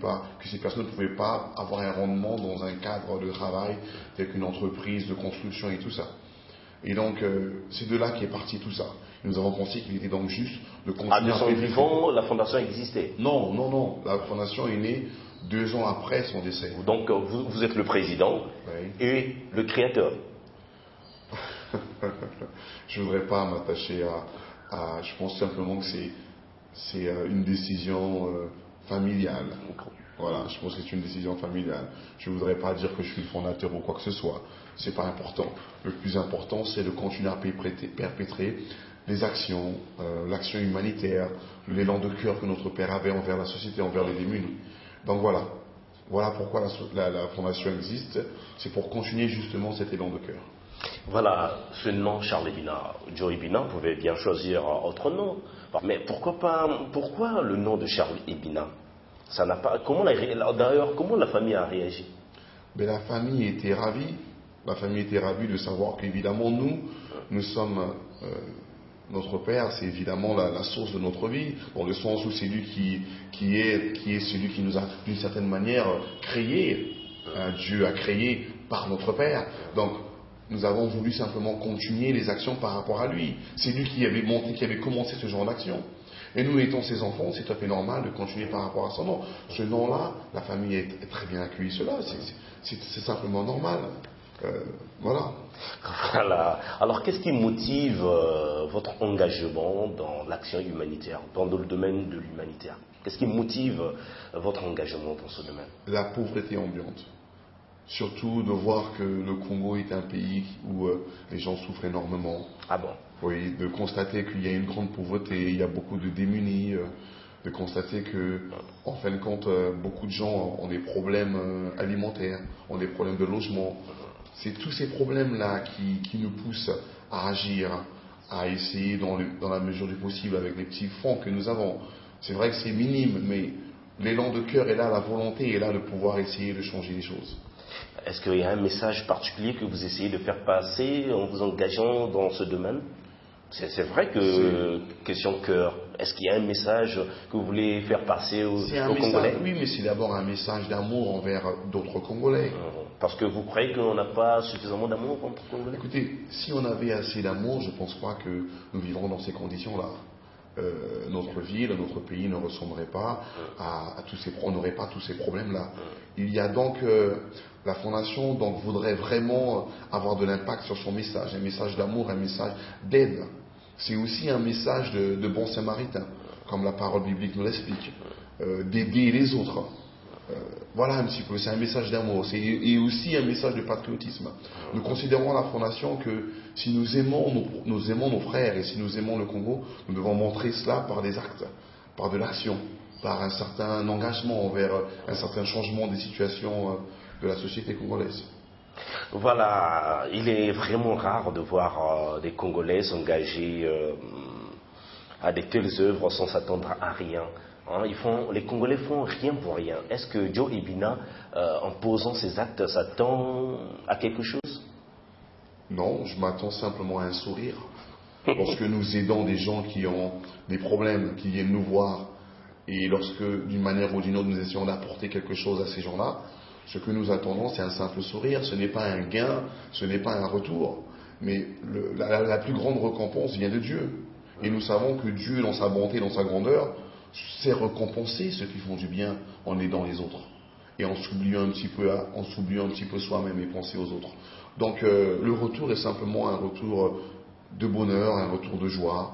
que ces personnes ne pouvaient pas avoir un rendement dans un cadre de travail tel qu'une entreprise de construction et tout ça. Et donc, euh, c'est de là qu'est parti tout ça. Et nous avons pensé qu'il était donc juste de continuer À son vivant, la fondation existait. Non, non, non. La fondation est née deux ans après son décès. Donc, euh, vous, vous êtes le président Oui. et le créateur. Je voudrais pas m'attacher à, à- Je pense simplement que c'est c'est euh, une décision familiale. Voilà, je pense que c'est une décision familiale. Je ne voudrais pas dire que je suis le fondateur ou quoi que ce soit. C'est pas important. Le plus important, c'est de continuer à perpétrer, les actions, euh, l'action humanitaire, l'élan de cœur que notre Père avait envers la société, envers les démunis. Donc voilà. Voilà pourquoi la, so- la- la fondation existe. C'est pour continuer justement cet élan de cœur. Voilà, ce nom Charles Ebina, Joe Ebina pouvait bien choisir euh, autre nom. Mais pourquoi pas Pourquoi le nom de Charles Ebina Ça n'a pas. Comment la- d'ailleurs comment la famille a réagi? Mais la famille était ravie. La famille était ravie de savoir qu'évidemment, nous, nous sommes. euh, notre Père, c'est évidemment la, la source de notre vie, dans le sens où c'est lui qui, qui, est, qui est celui qui nous a, d'une certaine manière, créé. Un Dieu a créé par notre Père. Donc, nous avons voulu simplement continuer les actions par rapport à lui. C'est lui qui avait monté, qui avait commencé ce genre d'action. Et nous étant ses enfants, c'est tout à fait normal de continuer par rapport à son nom. Ce nom-là, la famille est, très bien accueillie cela. C'est- simplement normal. Euh, voilà. Voilà. Alors, qu'est-ce qui motive euh, votre engagement dans l'action humanitaire, dans le domaine de l'humanitaire? Qu'est-ce qui motive euh, votre engagement dans ce domaine? La pauvreté ambiante. Surtout de voir que le Congo est un pays où les gens souffrent énormément. Ah bon? Oui, de constater qu'il y a une grande pauvreté, il y a beaucoup de démunis, euh, de constater que, en fin de compte, euh, beaucoup de gens ont des problèmes euh, alimentaires, ont des problèmes de logement. C'est tous ces problèmes-là qui, qui nous poussent à agir, à essayer dans, le- dans la mesure du possible avec les petits fonds que nous avons. C'est vrai que c'est minime, mais l'élan de cœur est là, la volonté est là de pouvoir essayer de changer les choses. Est-ce qu'il y a un message particulier que vous essayez de faire passer en vous engageant dans ce domaine? C'est vrai que, question cœur, est-ce qu'il y a un message que vous voulez faire passer aux, message, Congolais? oui, mais c'est d'abord un message d'amour envers d'autres Congolais. Euh, Parce que vous croyez qu'on n'a pas suffisamment d'amour contre les Congolais? Écoutez, si on avait assez d'amour, je ne pense pas que nous vivrons dans ces conditions-là. Euh, notre ville, notre pays ne ressemblerait pas à, à tous ces, on n'aurait pas tous ces problèmes-là. Il y a donc euh, la fondation donc voudrait vraiment avoir de l'impact sur son message, un message d'amour, un message d'aide. C'est aussi un message de, de bon samaritain, comme la parole biblique nous l'explique, euh, d'aider les autres. Euh, voilà un petit peu, c'est un message d'amour, c'est et aussi un message de patriotisme. Nous considérons à la Fondation que si nous aimons nos, nous aimons nos frères et si nous aimons le Congo, nous devons montrer cela par des actes, par de l'action, par un certain engagement envers un certain changement des situations euh, de la société congolaise. Voilà, il est vraiment rare de voir euh, des Congolais s'engager euh, à de telles œuvres sans s'attendre à rien. Hein, ils font, les Congolais font rien pour rien. Est-ce que Joe Ibina, euh, en posant ses actes, s'attend à quelque chose? Non, je m'attends simplement à un sourire. Lorsque nous aidons des gens qui ont des problèmes, qui viennent nous voir, et lorsque, d'une manière ou d'une autre, nous essayons d'apporter quelque chose à ces gens-là, ce que nous attendons, c'est un simple sourire. Ce n'est pas un gain, ce n'est pas un retour. Mais la plus grande récompense vient de Dieu. Et nous savons que Dieu, dans sa bonté, dans sa grandeur, sait récompenser ceux qui font du bien en aidant les autres. Et en s'oubliant un petit peu, à- en s'oubliant un petit peu soi-même et penser aux autres. Donc euh, le retour est simplement un retour de bonheur, un retour de joie.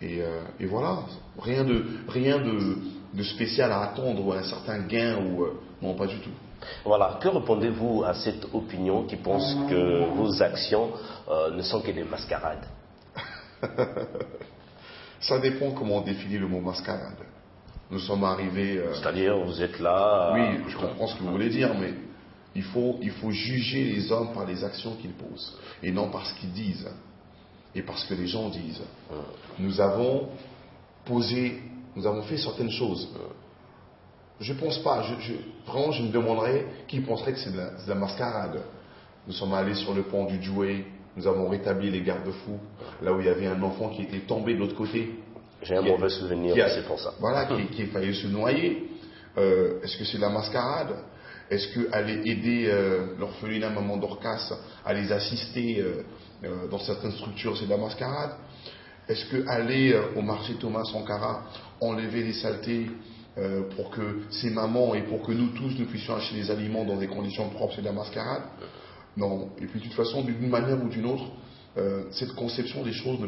Et, euh, et voilà, rien de, rien de, de spécial à attendre ou un certain gain ou euh, non pas du tout. Voilà, que répondez-vous à cette opinion qui pense que vos actions ne sont que des mascarades? Ça dépend comment on définit le mot mascarade. Nous sommes arrivés. euh, C'est-à-dire, vous êtes là. oui, je comprends ce que vous voulez dire, mais il faut, il faut juger les hommes par les actions qu'ils posent et non par ce qu'ils disent et par ce que les gens disent. Nous avons posé, nous avons fait certaines choses. Je ne pense pas, je, je- vraiment je me demanderais qui penserait que c'est de, de la mascarade. Nous sommes allés sur le pont du Djoué, nous avons rétabli les garde-fous, là où il y avait un enfant qui était tombé de l'autre côté. J'ai un mauvais souvenir, c'est pour ça. Voilà, qui, qui a failli se noyer. euh, Est-ce que c'est de la mascarade? Est-ce que aller aider euh, l'orphelinat Maman Dorcas, à les assister dans certaines structures, c'est de la mascarade? Est-ce que aller au marché Thomas Sankara, enlever les saletés pour que ces mamans et pour que nous tous nous puissions acheter des aliments dans des conditions propres, c'est de la mascarade? Non. Et puis de toute façon, d'une manière ou d'une autre, cette conception des choses ne